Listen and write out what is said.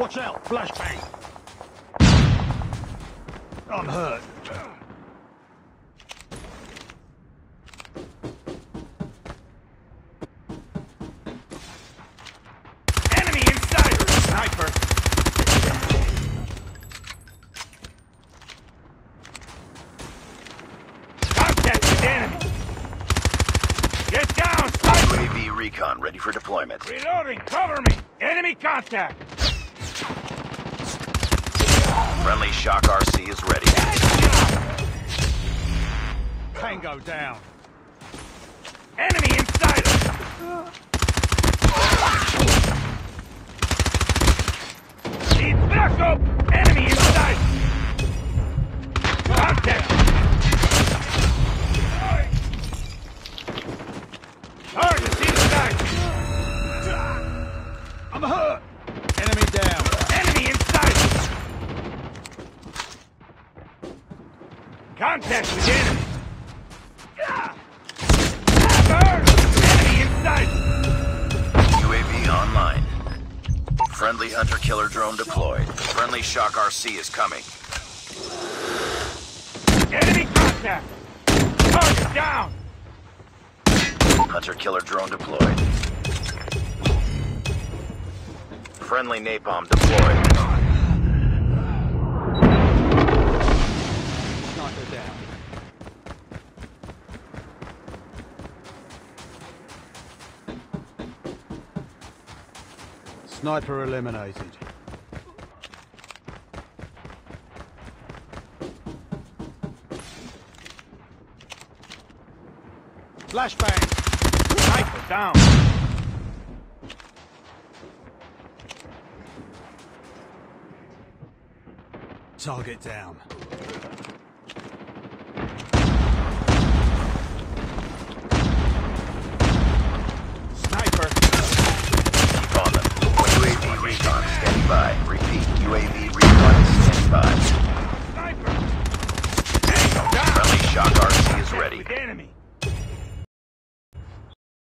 Watch out! Flashbang! I'm hurt. Enemy inside! Sniper! Contact with enemy! Get down, sniper! UAV recon ready for deployment. Reloading! Cover me! Enemy contact! Friendly Shock RC is ready. Tango down. Enemy inside! Need backup! Contact with enemy! Burn! Enemy inside! UAV online. Friendly hunter killer drone deployed. Friendly Shock RC is coming. Enemy contact! Target down! Hunter killer drone deployed. Friendly napalm deployed. Sniper eliminated. Flashbang! Sniper down! Target down. UAV recon standing by. Sniper! Friendly Shock RC is ready. Enemy!